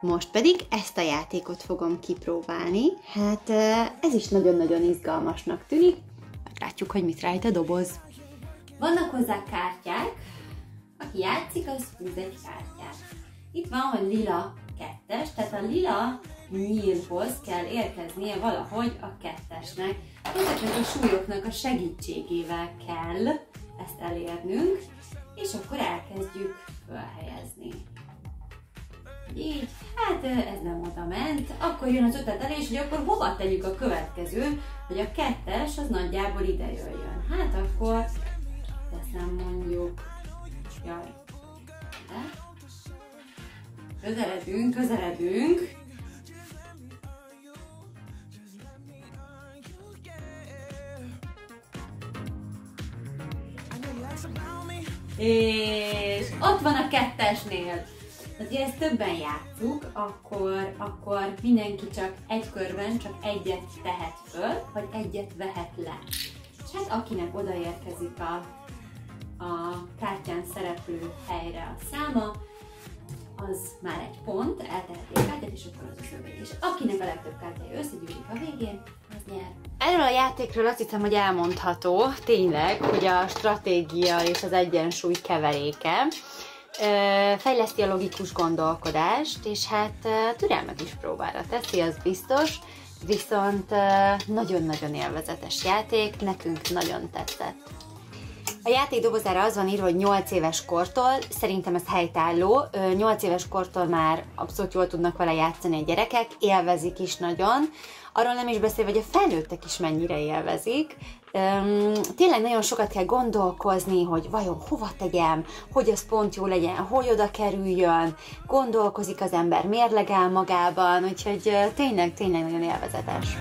Most pedig ezt a játékot fogom kipróbálni. Hát ez is nagyon-nagyon izgalmasnak tűnik. Meglátjuk, hogy mit rejt a doboz. Vannak hozzá kártyák. Aki játszik, az húz egy kártyát. Itt van, hogy lila kettes, tehát a lila nyílhoz kell érkeznie valahogy a kettesnek. Ezeknek a súlyoknak a segítségével kell ezt elérnünk, és akkor elkezdjük felhelyezni. Így, hát ez nem oda ment. Akkor jön az ötletelés, hogy akkor hova tegyük a következő, hogy a kettes az nagyjából ide jöjjön. Hát akkor teszem mondjuk, jaj, de közeledünk, közeledünk. És ott van a kettesnél. Tehát, ha ezt többen játszuk, akkor, akkor mindenki csak egy körben csak egyet tehet föl, vagy egyet vehet le. És hát akinek odaérkezik a, a kártyán szereplő helyre a száma, az már egy pont, elteheti a kártyát, és akkor az szöveg. És akinek a legtöbb kártyája összegyűlik a végén, az nyer. Erről a játékról azt hiszem, hogy elmondható tényleg, hogy a stratégia és az egyensúly keveréke fejleszti a logikus gondolkodást, és hát türelmet is próbára teszi, az biztos, viszont nagyon-nagyon élvezetes játék, nekünk nagyon tetszett. A játék dobozára az van írva, hogy 8 éves kortól, szerintem ez helytálló, 8 éves kortól már abszolút jól tudnak vele játszani a gyerekek, élvezik is nagyon, arról nem is beszélve, hogy a felnőttek is mennyire élvezik. Üm, tényleg nagyon sokat kell gondolkozni, hogy vajon hova tegyem, hogy az pont jó legyen, hogy oda kerüljön, gondolkozik az ember, mérlegel magában, úgyhogy tényleg, tényleg nagyon élvezetes.